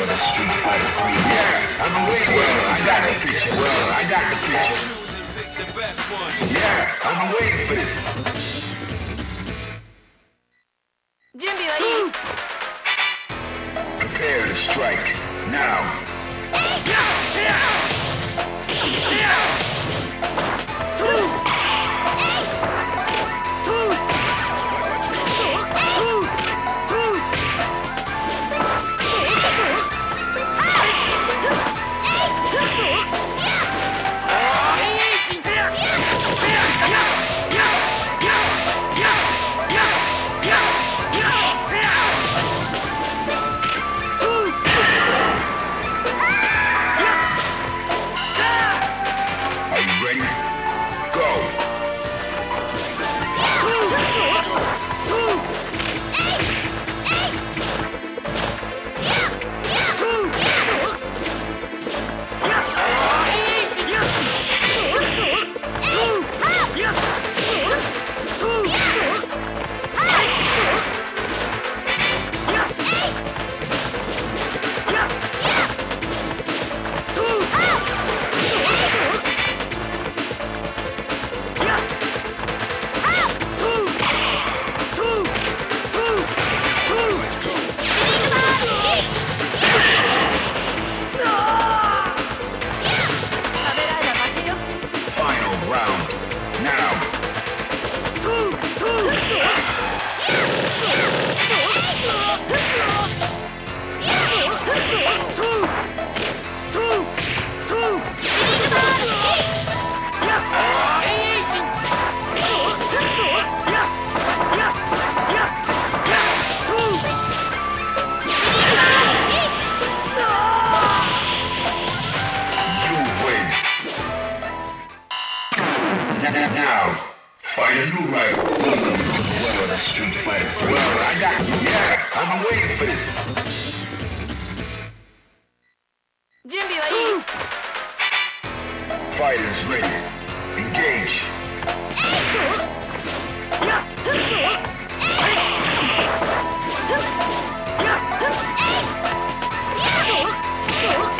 for the street fighter free. Yeah, I'm a winner. I got the picture. Well, I got the picture. Choosing the best one. Yeah, I'm waiting for this. Prepare to strike now. Ready? Go. round. Fight a new rival. Welcome to the world of Street Fighter 3. Well, I got you. Yeah, I'm waiting for this. Fighters ready. Engage.